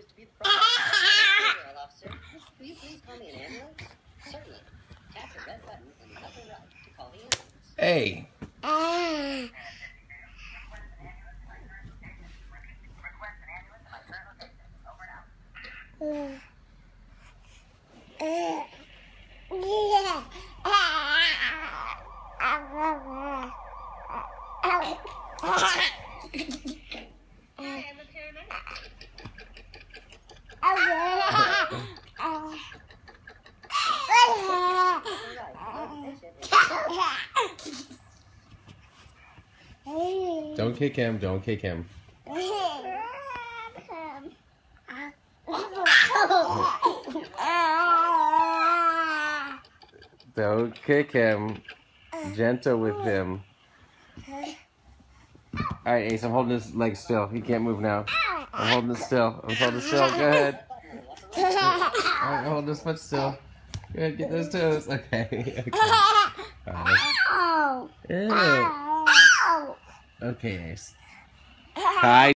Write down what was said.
to be the officer, will you please call me an ambulance? Certainly. Tap the red button right to call the ambulance. Hey. Yeah. Don't kick him. Don't kick him. Don't kick him. Gentle with him. Alright, Ace, I'm holding his leg still. He can't move now. I'm holding it still. I'm holding it still. Go ahead. Alright, hold this foot still. Good, get those toes. Okay. okay. Alright. Ew. Okay. Hi.